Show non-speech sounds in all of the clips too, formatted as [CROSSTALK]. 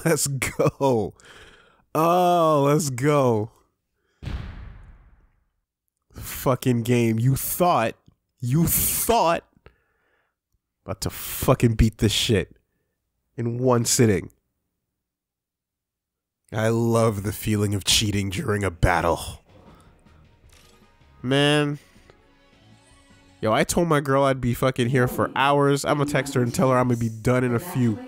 [LAUGHS] Let's go. Oh, let's go. Fucking game. You thought, you thought about to fucking beat this shit in one sitting. I love the feeling of cheating during a battle. Man. Yo, I told my girl I'd be fucking here for hours. I'm gonna text her and tell her I'm gonna be done in a few.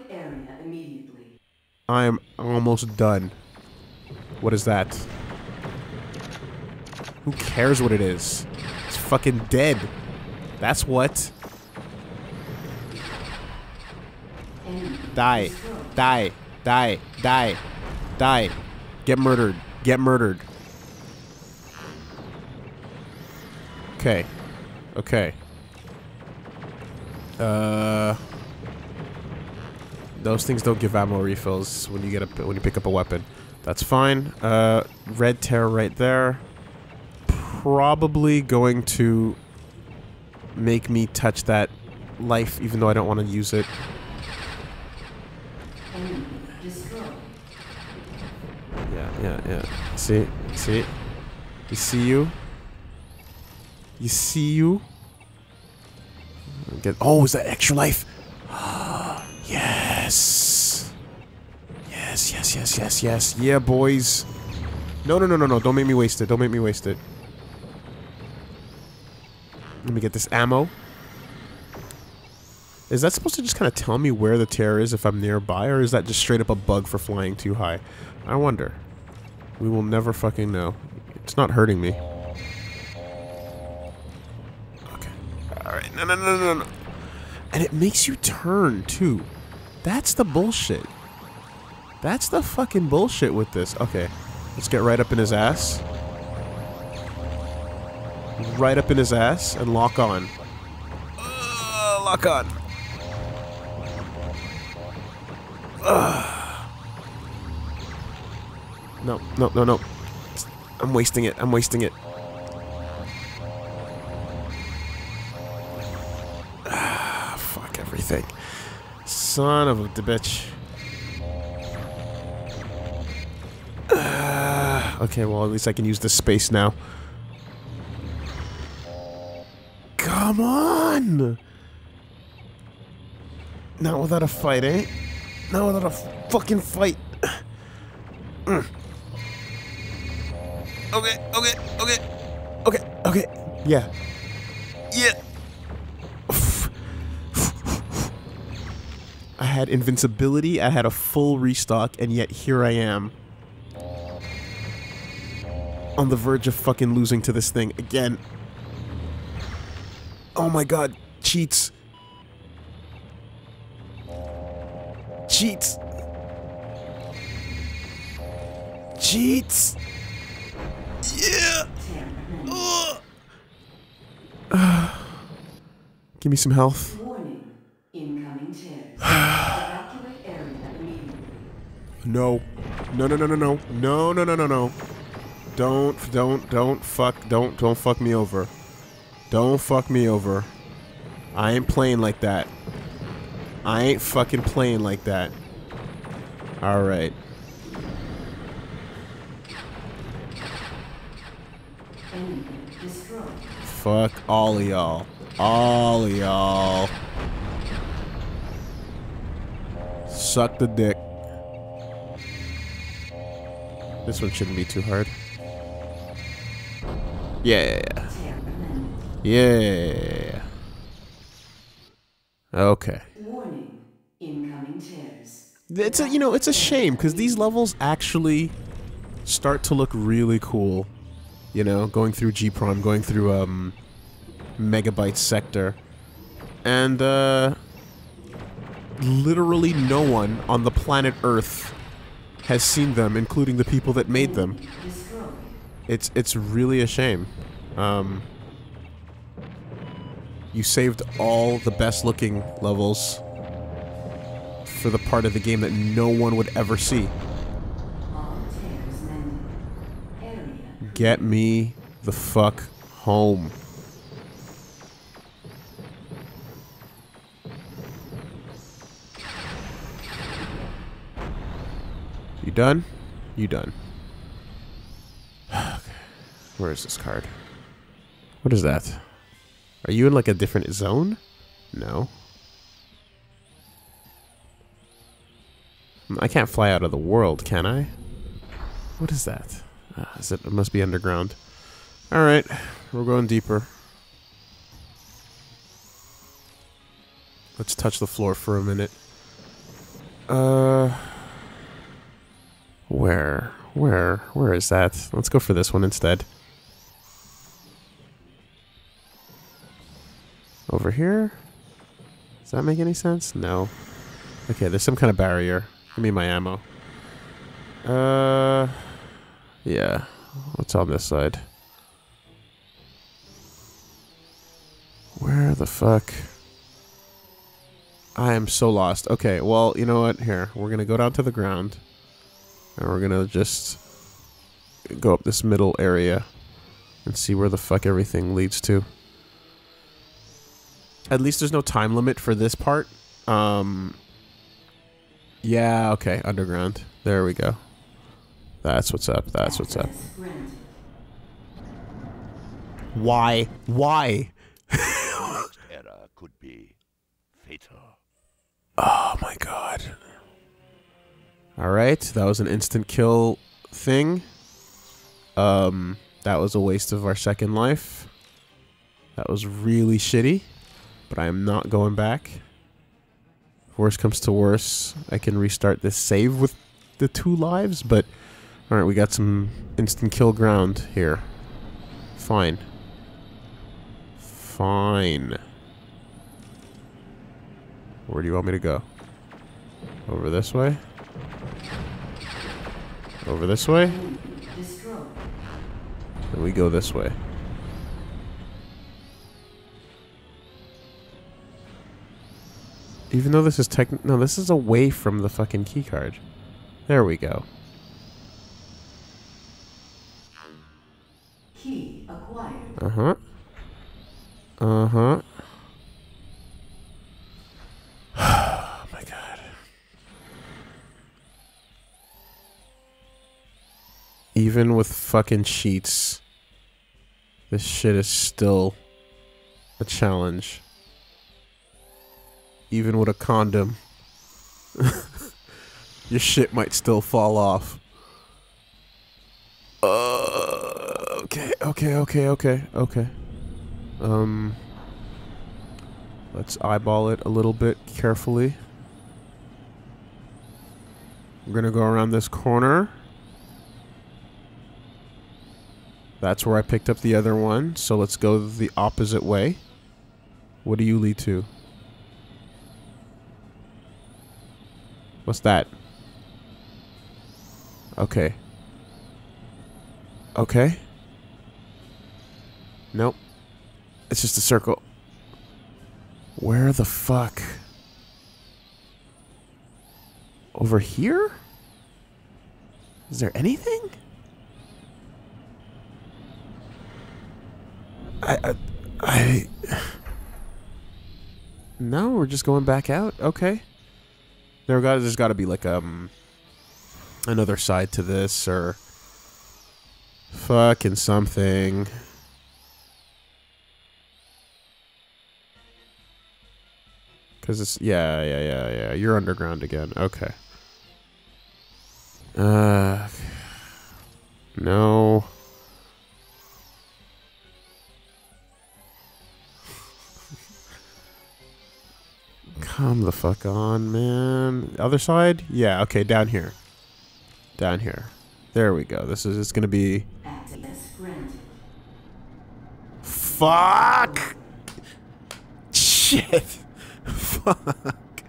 I am almost done. What is that? Who cares what it is? It's fucking dead. That's what. Die. Die. Die. Die. Die. Get murdered. Get murdered. Okay. Okay. Uh those things don't give ammo refills when you get a when you pick up a weapon. That's fine. Uh red tear right there. Probably going to make me touch that life even though I don't want to use it. Yeah, yeah, yeah. See? See? You see you? You see you? Get oh, is that extra life? Yes, yes, yes. Yeah, boys. No, no, no, no, no. Don't make me waste it. Don't make me waste it. Let me get this ammo. Is that supposed to just kind of tell me where the tear is if I'm nearby, or is that just straight up a bug for flying too high? I wonder. We will never fucking know. It's not hurting me. Okay. Alright. No, no, no, no, no. And it makes you turn, too. That's the bullshit. That's the fucking bullshit with this. Okay. Let's get right up in his ass. Right up in his ass and lock on. Uh, lock on. No, no, no, no. I'm wasting it. I'm wasting it. Ah, fuck everything. Son of a bitch. Okay, well, at least I can use this space now. Come on! Not without a fight, eh? Not without a fucking fight. Mm. Okay, okay, okay, okay, okay. Yeah. Yeah. I had invincibility, I had a full restock, and yet here I am. On the verge of fucking losing to this thing again. Oh my god, cheats. Cheats. Cheats. Yeah. Ugh. [SIGHS] Give me some health. Warning. Incoming tears. [SIGHS] Evacuate area immediately. No. No, no, no, no, no. No, no, no, no, no. Don't, don't, don't fuck, don't, don't fuck me over. Don't fuck me over. I ain't playing like that. I ain't fucking playing like that. Alright. Fuck all of y'all. All y'all. Suck the dick. This one shouldn't be too hard. Yeah. Yeah. Okay. It's a you know it's a shame because these levels actually start to look really cool. You know, going through G Prime, going through um, Megabyte Sector, and uh, literally no one on the planet Earth has seen them, including the people that made them. It's it's really a shame. Um, you saved all the best looking levels for the part of the game that no one would ever see. Get me the fuck home. You done? You done. Where is this card? What is that? Are you in like a different zone? No. I can't fly out of the world, can I? What is that? Uh, is it, it must be underground. Alright, we're going deeper. Let's touch the floor for a minute. Uh... Where? Where? Where is that? Let's go for this one instead. Over here? Does that make any sense? No. Okay, there's some kind of barrier. Give me my ammo. Uh... Yeah. What's on this side? Where the fuck? I am so lost. Okay, well, you know what? Here, we're gonna go down to the ground. And we're gonna just go up this middle area and see where the fuck everything leads to. At least there's no time limit for this part. Um, yeah, okay, underground. There we go. That's what's up. That's what's up. Why? Why? [LAUGHS] error could be fatal. Oh my god. Alright, that was an instant kill thing. Um, that was a waste of our second life. That was really shitty, but I am not going back. If worst comes to worse, I can restart this save with the two lives, but alright, we got some instant kill ground here. Fine. Fine. Where do you want me to go? Over this way? Over this way? And we go this way. Even though this is tech... No, this is away from the fucking key card. There we go. Key acquired. Uh-huh. Uh-huh. [SIGHS] oh my god. Even with fucking sheets, this shit is still a challenge. Even with a condom, [LAUGHS] your shit might still fall off. Uh, okay, okay, okay, okay, okay. Um, let's eyeball it a little bit carefully. We're gonna go around this corner. That's where I picked up the other one, so let's go the opposite way. What do you lead to? What's that? Okay. Okay. Nope. It's just a circle. Where the fuck? Over here? Is there anything? I, I, I. [SIGHS] No, we're just going back out. Okay. There got there's got to be like um another side to this or fucking something. Cause it's yeah yeah yeah yeah you're underground again. Okay. Uh. [SIGHS] No. Come the fuck on, man. Other side? Yeah, okay, down here. Down here. There we go. This is it's gonna be. Fuck Shit. Fuck.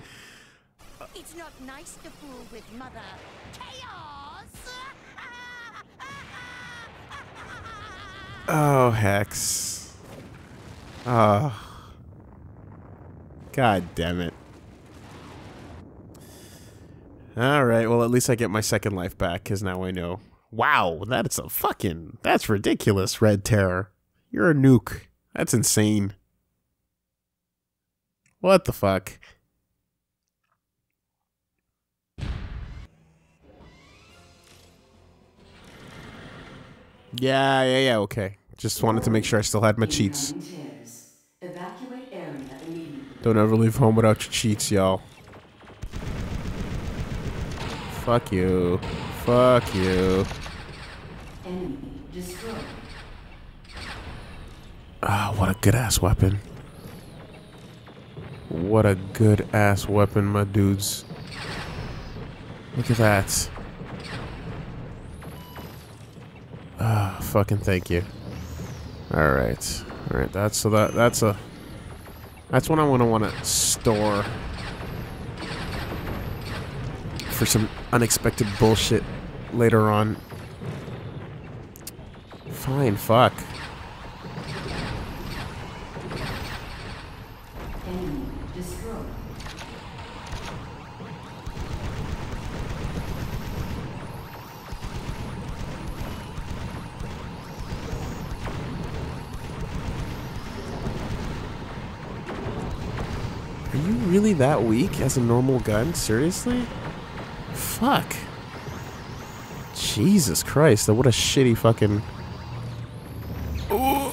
It's not nice to fool with Mother Chaos. Oh Hex. Oh. God damn it. All right. Well, at least I get my second life back because now I know. Wow, that's a fucking. That's ridiculous, Red Terror. You're a nuke. That's insane. What the fuck? Yeah, yeah, yeah, okay. Just wanted to make sure I still had my cheats. Don't ever leave home without your cheats, y'all. Fuck you. Fuck you. Enemy destroyed. Ah, what a good ass weapon. What a good ass weapon, my dudes. Look at that. Ah, fucking thank you. All right, all right. That's so that that's a that's what I'm gonna want to store for some unexpected bullshit later on. Fine, fuck. Are you really that weak as a normal gun? Seriously? Fuck. Jesus Christ, what a shitty fucking. Ooh.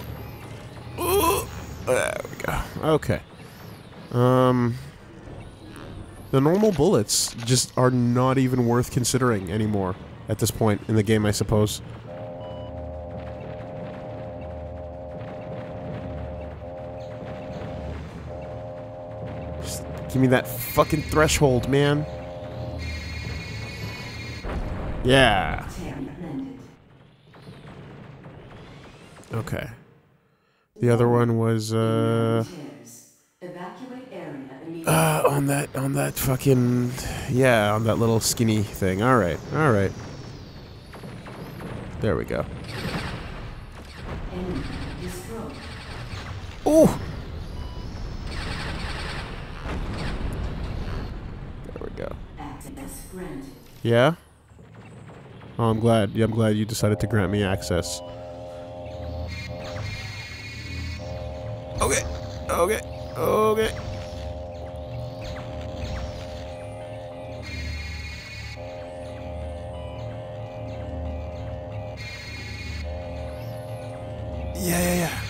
Ooh. There we go. Okay. Um. The normal bullets just are not even worth considering anymore at this point in the game, I suppose. Just give me that fucking threshold, man. Yeah. Okay. The other one was uh uh on that on that fucking yeah, on that little skinny thing. All right. All right. There we go. Oh. There we go. Yeah? Oh, I'm glad. Yeah, I'm glad you decided to grant me access. Okay. Okay. Okay. Yeah, yeah, yeah.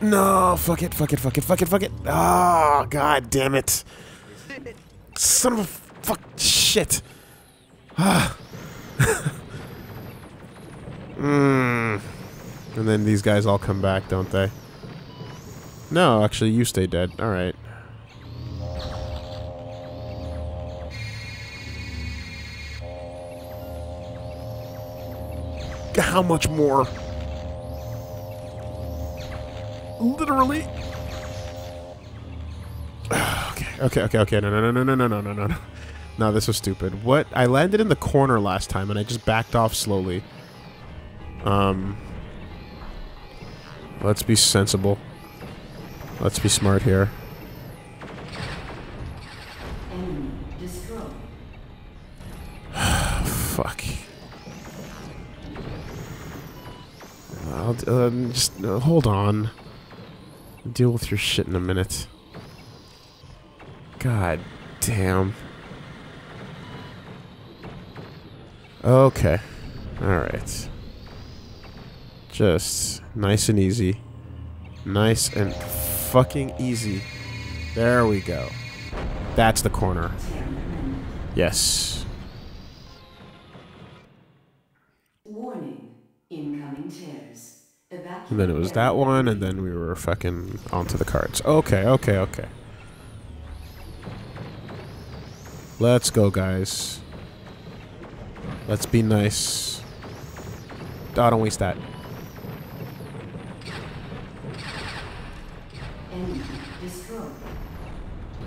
No, fuck it, fuck it, fuck it, fuck it, fuck it. Oh, god damn it. Son of a fuck shit. [SIGHS] Mm. And then these guys all come back, don't they? No, actually, you stay dead. All right. How much more? Literally. [SIGHS] okay, okay, okay, okay. No, no, no, no, no, no, no, no, no. This was stupid. What? I landed in the corner last time, and I just backed off slowly. Um. Let's be sensible. Let's be smart here. [SIGHS] Fuck. I'll uh, just uh, hold on. Deal with your shit in a minute. God damn. Okay. Alright. Just nice and easy. Nice and fucking easy. There we go. That's the corner. Yes. Warning. Incoming tears. And then it was that one, and then we were fucking onto the cards. Okay, okay, okay. Let's go, guys. Let's be nice. Oh, don't waste that.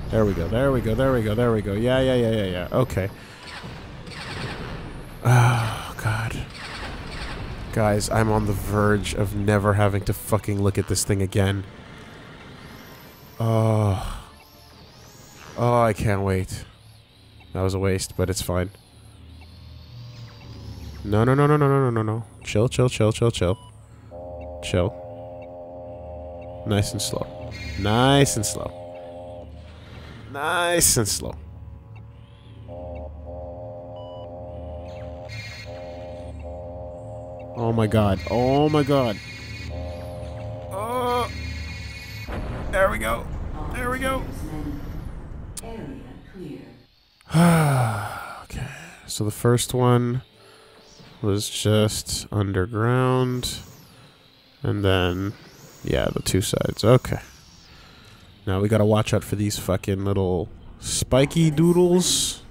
There we go, there we go, there we go, there we go. Yeah, yeah, yeah, yeah, yeah. Okay. Oh, God. Guys, I'm on the verge of never having to fucking look at this thing again. Oh. Oh, I can't wait. That was a waste, but it's fine. No, no, no, no, no, no, no, no. Chill, chill, chill, chill, chill. Chill. Nice and slow. Nice and slow. Nice and slow. Oh my god. Oh my god. Oh. There we go. There we go. [SIGHS] okay. So the first one was just underground. And then, yeah, the two sides. Okay. Now we gotta watch out for these fucking little spiky doodles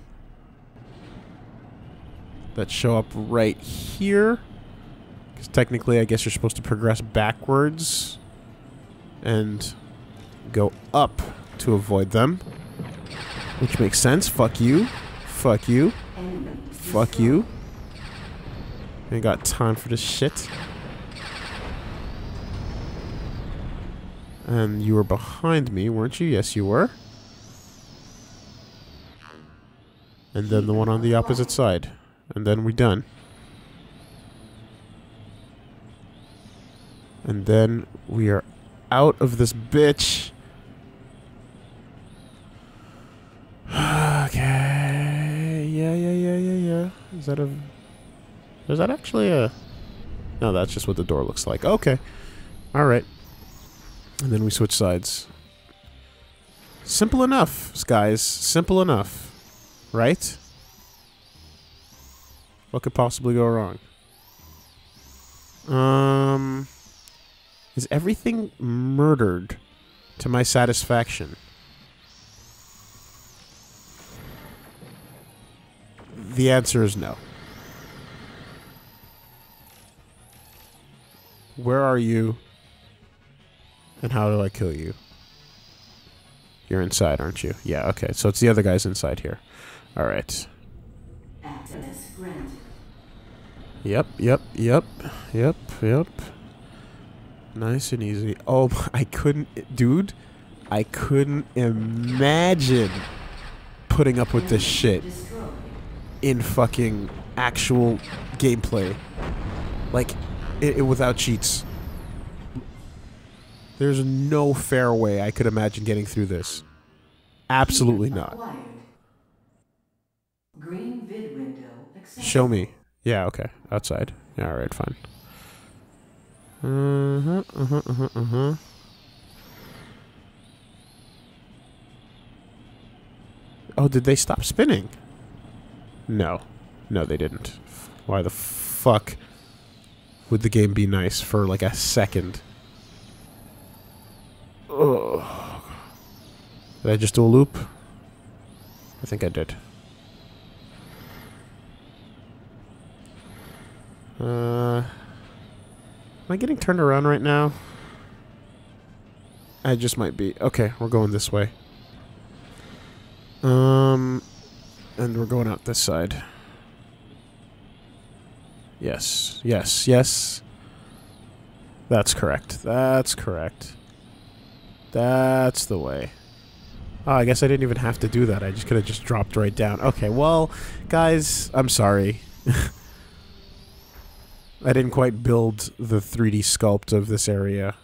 that show up right here. Because technically, I guess you're supposed to progress backwards and go up to avoid them. Which makes sense. Fuck you. Fuck you. Fuck you. Ain't got time for this shit. And you were behind me, weren't you? Yes, you were. And then the one on the opposite side. And then we done. And then we are out of this bitch. [SIGHS] Okay. Yeah, yeah, yeah, yeah, yeah. Is that a... Is that actually a... No, that's just what the door looks like. Okay. Alright. And then we switch sides. Simple enough, guys. Simple enough. Right? What could possibly go wrong? Um... Is everything murdered to my satisfaction? The answer is no. Where are you? And how do I kill you? You're inside, aren't you? Yeah, okay. So it's the other guys inside here. Alright. access granted. Yep, yep, yep, yep, yep. Nice and easy. Oh, [LAUGHS] I couldn't, dude. I couldn't imagine putting up with this shit in fucking actual gameplay. Like, it, it- without cheats. There's no fair way I could imagine getting through this. Absolutely not. Green vid window. Show me. Yeah, okay. Outside. Yeah, alright, fine. Uh huh, uh huh, uh huh, uh huh. Oh, did they stop spinning? No. No, they didn't. Why the fuck would the game be nice for like a second? Ugh. Did I just do a loop? I think I did. Uh, am I getting turned around right now? I just might be. Okay, we're going this way. Um, and we're going out this side. Yes, yes, yes. That's correct. That's correct. That's the way. Oh, I guess I didn't even have to do that. I just could have just dropped right down. Okay, well, guys, I'm sorry. [LAUGHS] I didn't quite build the 3D sculpt of this area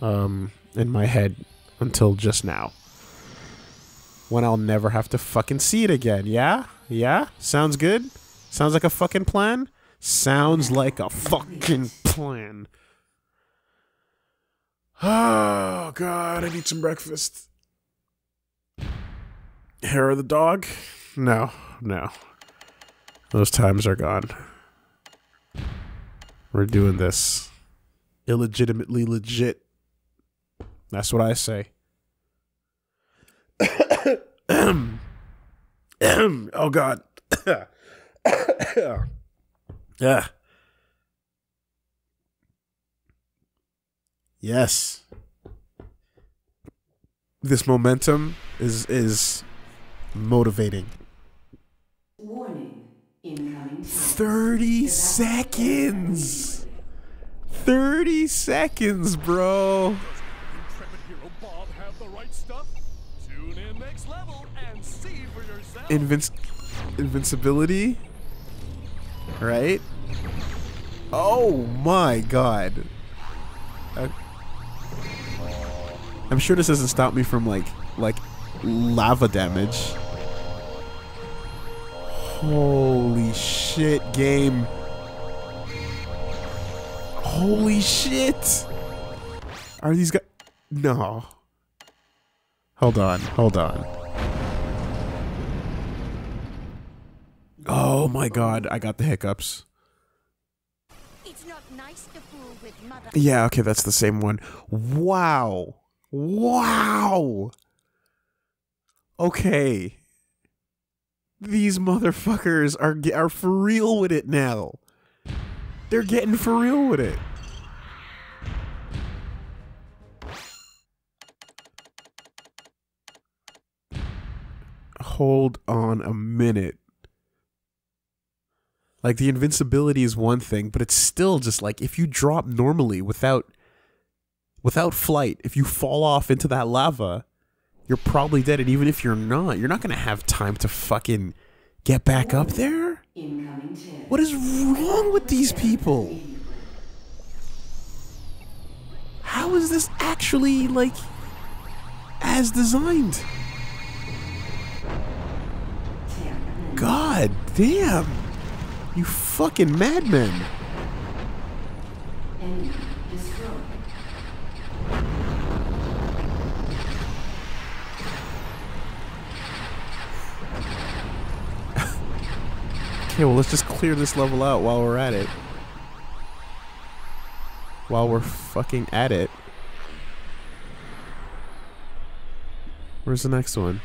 um, in my head until just now. When I'll never have to fucking see it again. Yeah? Yeah? Sounds good? Sounds like a fucking plan? Sounds like a fucking plan. Oh, God, I need some breakfast. Hair of the dog? No, no. Those times are gone. We're doing this illegitimately legit. That's what I say. oh God. Yeah. Yes. This momentum is is motivating. Warning. Incoming. 30 seconds. 30 seconds, bro. Intrepid hero Bob have the right stuff? Tune in next level and see for yourself. Invinci- invincibility. Right? Oh my god. Uh, I'm sure this doesn't stop me from like like lava damage. Holy shit, game. Holy shit! Are these guys? No. Hold on, hold on. Oh my god, I got the hiccups. It's not nice to fool with mother. Yeah, okay, that's the same one. Wow. Wow. Okay. These motherfuckers are are for real with it now. They're getting for real with it. Hold on a minute. Like the invincibility is one thing, but it's still just like if you drop normally without without flight, if you fall off into that lava, you're probably dead. And even if you're not, you're not gonna have time to fucking get back up there. What is wrong with these people? How is this actually like as designed? God damn. You fucking madmen. [LAUGHS] Okay, well, let's just clear this level out while we're at it. While we're fucking at it. Where's the next one?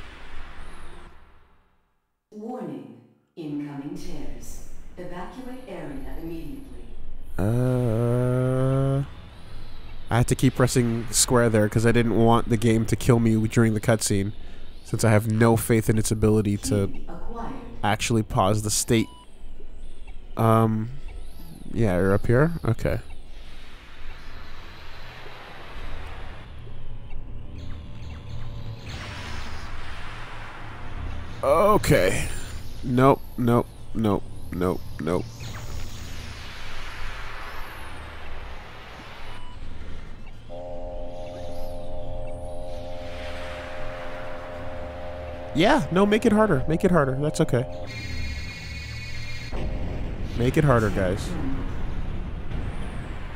Warning. Incoming tears. Evacuate area immediately. Uh, I had to keep pressing square there because I didn't want the game to kill me during the cutscene, since I have no faith in its ability to actually pause the state. Um, yeah, you're up here. Okay. Okay. Nope. Nope. Nope. Nope. Nope. Yeah, no, make it harder. Make it harder. That's okay. Make it harder, guys.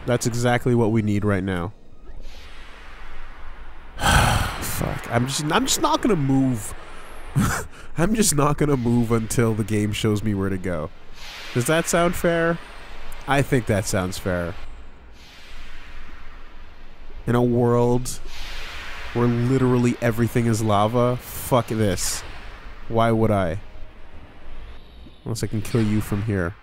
That's exactly what we need right now. [SIGHS] Fuck. I'm just I'm just not to move. [LAUGHS] I'm just not to move until the game shows me where to go. Does that sound fair? I think that sounds fair. In a world where literally everything is lava, fuck this. Why would I? Unless I can kill you from here.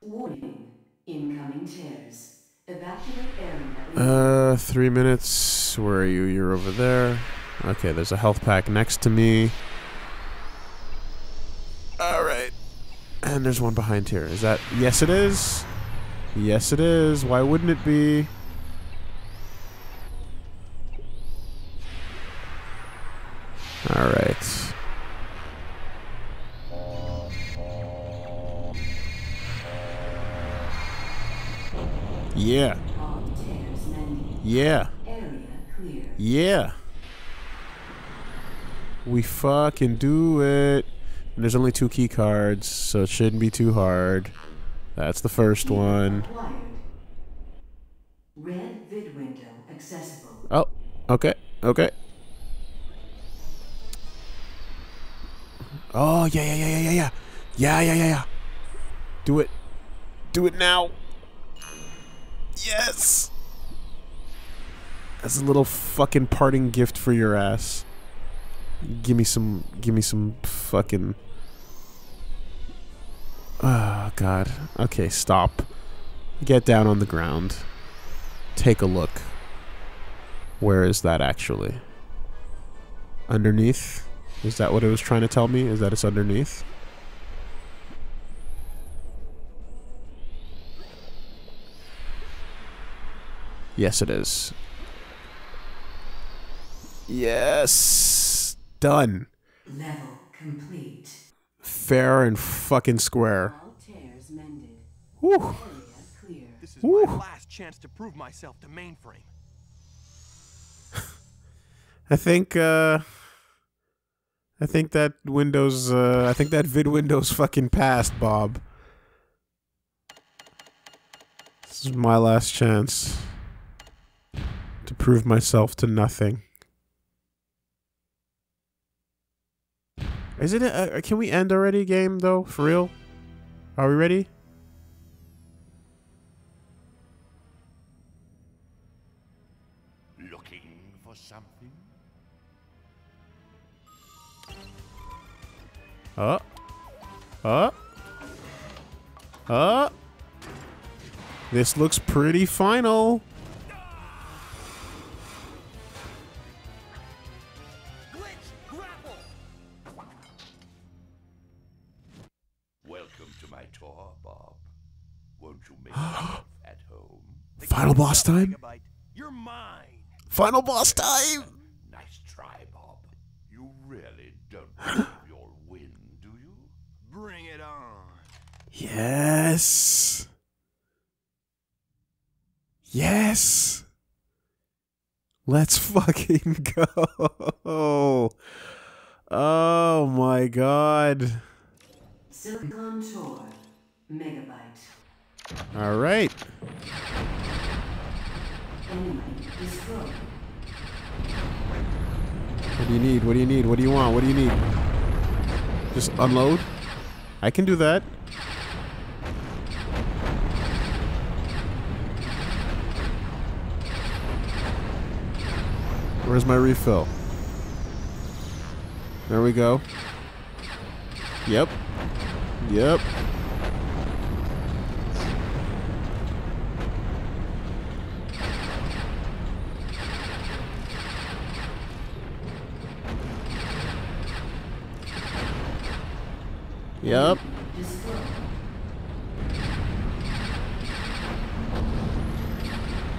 Warning. Incoming tears. Evacuate area. Uh, three minutes. Where are you? You're over there. Okay, there's a health pack next to me. Alright. And there's one behind here. Is that. Yes, it is. Yes, it is. Why wouldn't it be? Alright. Yeah. All Yeah. Yeah. Area clear. Yeah. We fucking do it. And there's only two key cards, so it shouldn't be too hard. That's the first one. Red vid window accessible. Oh, okay, okay. Oh, yeah, yeah, yeah, yeah, yeah, yeah. Yeah, yeah, yeah, yeah. Do it. Do it now. Yes. That's a little fucking parting gift for your ass. Give me some, give me some fucking. Oh, God. Okay, stop. Get down on the ground. Take a look. Where is that actually? Underneath? Is that what it was trying to tell me? Is that it's underneath? Yes, it is. Yes! Done. Level complete. Fair and fucking square. All tears mended. Whew. This is Woo. my last chance to prove myself to mainframe. [LAUGHS] I think uh I think that Windows uh I think that vid Windows fucking passed, Bob. This is my last chance to prove myself to nothing. Is it? A, can we end already, game though? For real? Are we ready? Uh. Uh. Uh. This looks pretty final. Welcome to my tour, Bob. Won't you make [GASPS] at home? Final boss time. You're mine! Final boss time. Nice try, Bob. You really don't [GASPS] believe you'll win, do you? Bring it on! Yes. Yes. Let's fucking [LAUGHS] go. Oh my god. Silicon Tor. Megabyte. All right. Enemy destroyed. What do you need? What do you need? What do you want? What do you need? Just unload? I can do that. Where's my refill? There we go. Yep. Yep. Yep. Destroyed.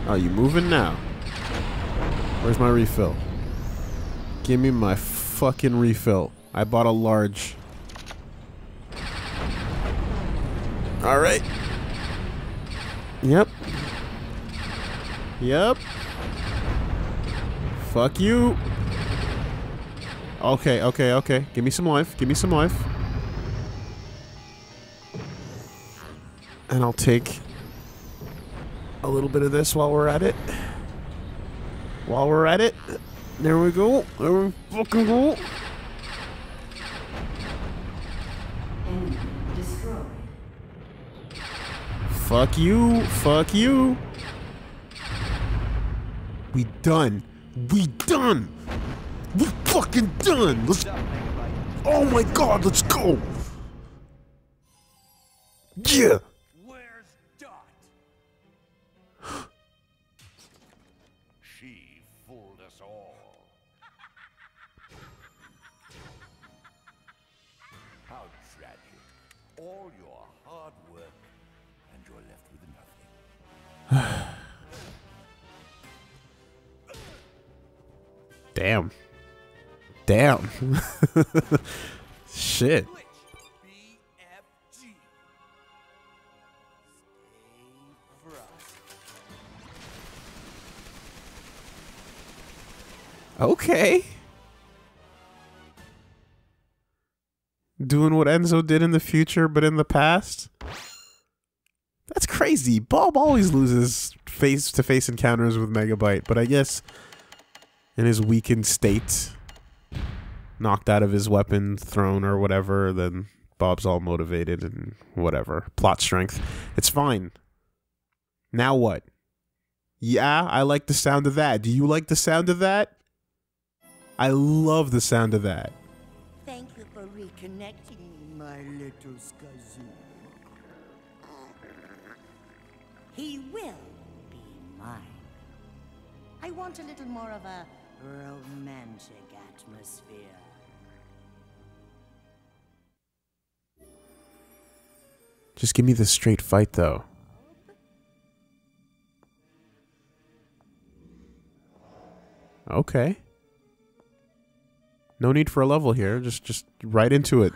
Oh, you moving now? Where's my refill? Give me my fucking refill. I bought a large. All right. Yep. Yep. Fuck you. Okay, okay, okay. Give me some life. Give me some life. And I'll take a little bit of this while we're at it. While we're at it. There we go. There we fucking go. Fuck you. Fuck you. We done. We done. We fucking done. Let's. Oh my god, let's go. Yeah. Damn. Damn. [LAUGHS] Shit. Okay. Doing what Enzo did in the future, but in the past? That's crazy. Bob always loses face to face encounters with Megabyte, but I guess in his weakened state, knocked out of his weapon, thrown or whatever, then Bob's all motivated and whatever. Plot strength. It's fine. Now what? Yeah, I like the sound of that. Do you like the sound of that? I love the sound of that. Thank you for reconnecting me, my little Skazoo. He will be mine. I want a little more of a romantic atmosphere. Just give me the straight fight, though. Okay. No need for a level here. Just, just right into it.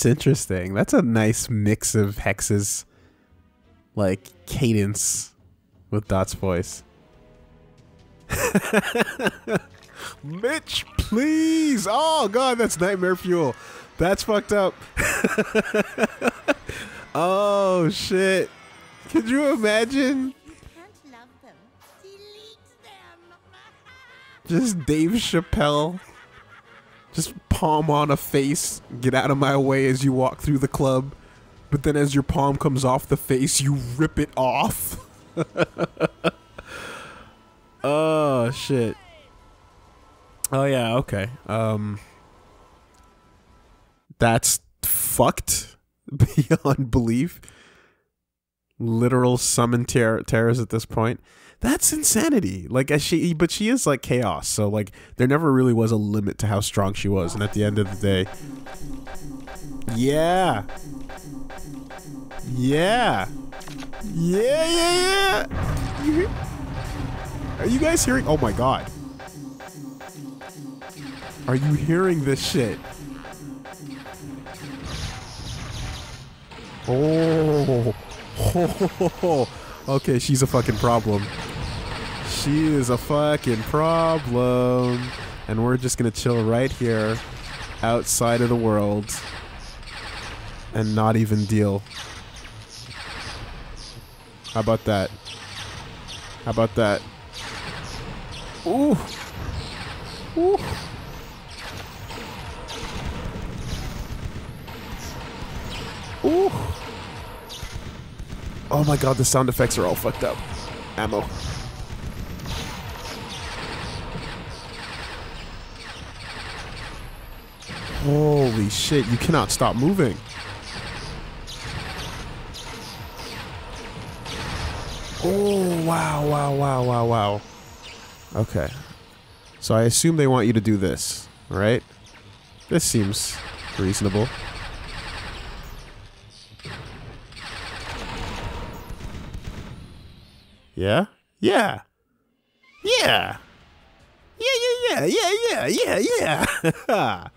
That's interesting. That's a nice mix of hexes. like cadence with Dot's voice. [LAUGHS] Mitch, please. Oh god, that's nightmare fuel. That's fucked up. [LAUGHS] oh shit. Could you imagine You can't love them. Delete them. just Dave Chappelle just palm on a face, get out of my way as you walk through the club. But then as your palm comes off the face, you rip it off. [LAUGHS] oh shit. Oh yeah, okay. Um That's fucked [LAUGHS] beyond belief. Literal summon ter- terrors at this point. That's insanity. Like as she but she is like chaos. So like there never really was a limit to how strong she was and at the end of the day Yeah. Yeah. Yeah, yeah, yeah. Are you guys hearing? Oh my god. Are you hearing this shit? Oh. [LAUGHS] Okay, she's a fucking problem. She is a fucking problem. And we're just gonna chill right here outside of the world and not even deal. How about that? How about that? Ooh. Ooh. Ooh. Oh my god, the sound effects are all fucked up. Ammo. Holy shit, you cannot stop moving. Oh, wow, wow, wow, wow, wow. Okay. So I assume they want you to do this, right? This seems reasonable. Yeah? Yeah. Yeah. Yeah, yeah, yeah, yeah, yeah, yeah, yeah.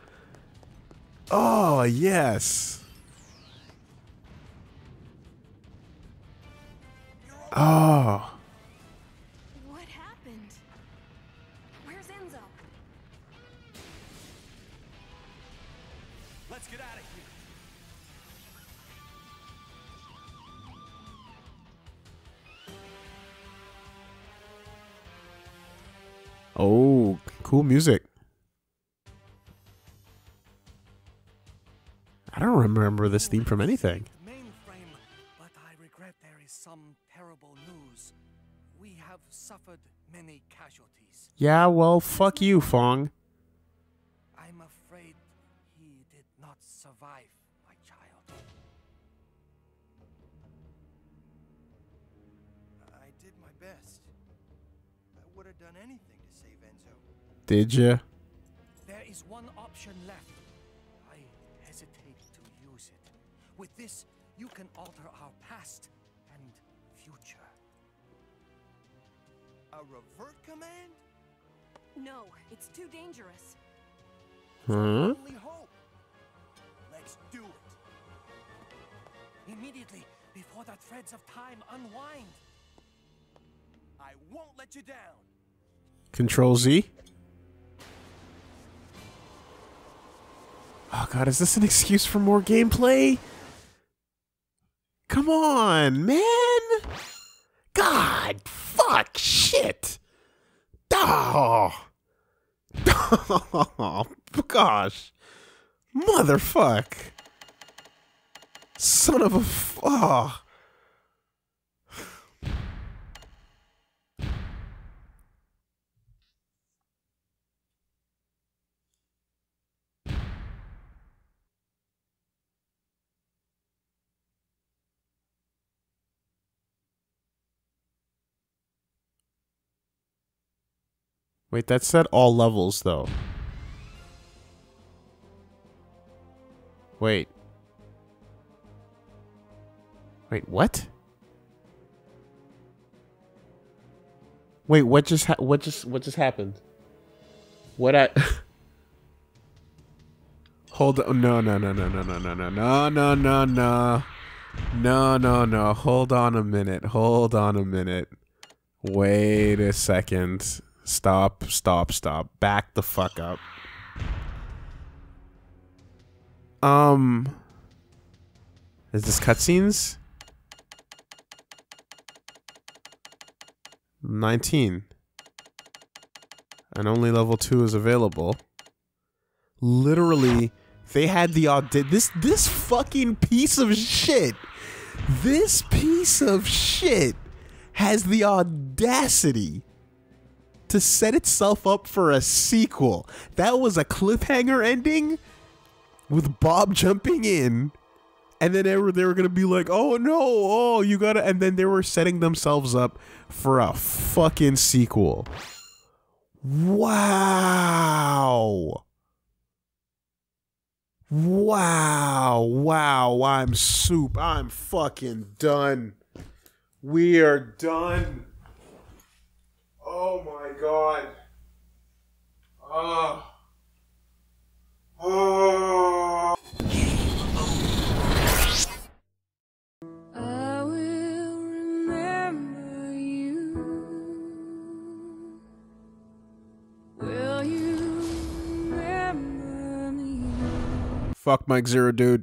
[LAUGHS] oh, yes. Oh. Oh, cool music. I don't remember this theme from anything. Mainframe, but I regret there is some terrible news. We have suffered many casualties. Yeah, well, fuck you, Phong. I'm afraid he did not survive, my child. I did my best. I would have done anything save Enzo. Did you? There is one option left. I hesitate to use it. With this, you can alter our past and future. A revert command? No, it's too dangerous. Huh? Only hope. Let's do it. Immediately, before the threads of time unwind. I won't let you down. Control Z. Oh god, is this an excuse for more gameplay? Come on, man! God, fuck, shit! Oh, [LAUGHS] oh gosh. Motherfuck. Son of a oh. Wait, that said all levels though. Wait. Wait, what? Wait, what just ha- what just what just happened? What I Hold on. No, no, no, no, no, no, no, no, no, no, no, no. No, no, no. Hold on a minute. Hold on a minute. Wait a second. Stop, stop, stop. Back the fuck up. Um. Is this cutscenes? 19. And only level 2 is available. Literally, they had the audit. This this fucking piece of shit. This piece of shit has the audacity to set itself up for a sequel. That was a cliffhanger ending with Bob jumping in. And then they were they were gonna be like, oh no, oh you gotta and then they were setting themselves up for a fucking sequel. Wow. Wow, wow, I'm soup. I'm fucking done. We are done. Oh my god. Oh. Oh. I will remember you. Will you remember me? Fuck Mike Zero, dude.